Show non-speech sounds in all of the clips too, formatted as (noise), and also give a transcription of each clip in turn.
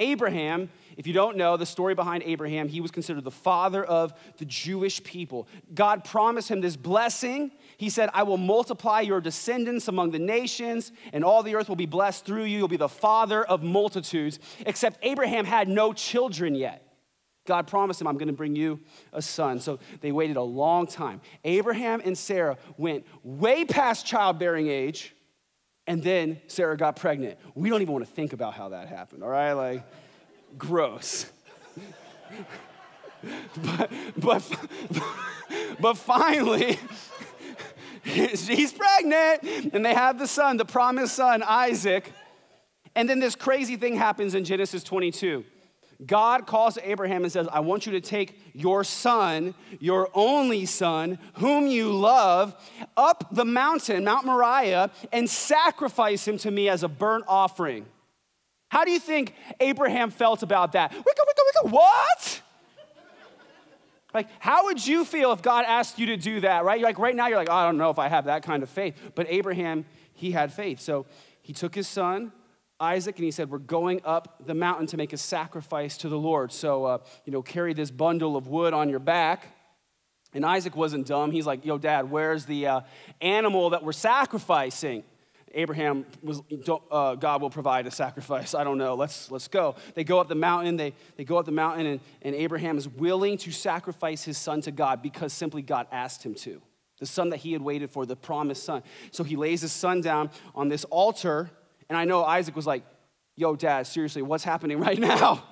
Abraham, if you don't know the story behind Abraham, he was considered the father of the Jewish people. God promised him this blessing. He said, I will multiply your descendants among the nations, and all the earth will be blessed through you. You'll be the father of multitudes. Except Abraham had no children yet. God promised him, I'm going to bring you a son. So they waited a long time. Abraham and Sarah went way past childbearing age, and then Sarah got pregnant. We don't even want to think about how that happened, all right? Like, gross. (laughs) but, but, but finally, (laughs) she's pregnant, and they have the son, the promised son, Isaac. And then this crazy thing happens in Genesis 22. God calls to Abraham and says, I want you to take your son, your only son, whom you love, up the mountain, Mount Moriah, and sacrifice him to me as a burnt offering. How do you think Abraham felt about that? Wicca, wicca, what? Like, how would you feel if God asked you to do that, right? You're like, right now, you're like, oh, I don't know if I have that kind of faith. But Abraham, he had faith. So he took his son, Isaac and he said, We're going up the mountain to make a sacrifice to the Lord. So, uh, you know, carry this bundle of wood on your back. And Isaac wasn't dumb. He's like, Yo, dad, where's the uh, animal that we're sacrificing? Abraham was, uh, God will provide a sacrifice. I don't know. Let's, let's go. They go up the mountain. They, they go up the mountain, and, and Abraham is willing to sacrifice his son to God because simply God asked him to. The son that he had waited for, the promised son. So he lays his son down on this altar and I know Isaac was like, Yo, dad, seriously, what's happening (laughs) right now?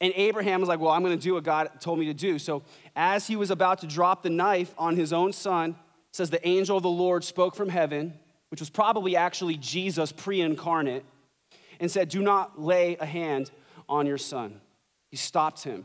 And Abraham was like, Well, I'm going to do what God told me to do. So as he was about to drop the knife on his own son, says the angel of the Lord spoke from heaven, which was probably actually Jesus pre incarnate, and said, Do not lay a hand on your son. He stopped him.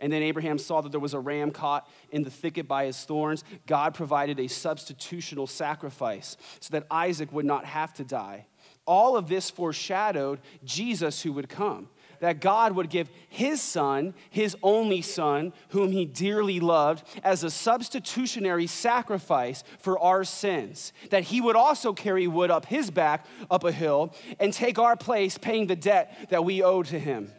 And then Abraham saw that there was a ram caught in the thicket by his thorns. God provided a substitutional sacrifice so that Isaac would not have to die all of this foreshadowed Jesus who would come. That God would give his son, his only son, whom he dearly loved, as a substitutionary sacrifice for our sins. That he would also carry wood up his back, up a hill, and take our place, paying the debt that we owe to him.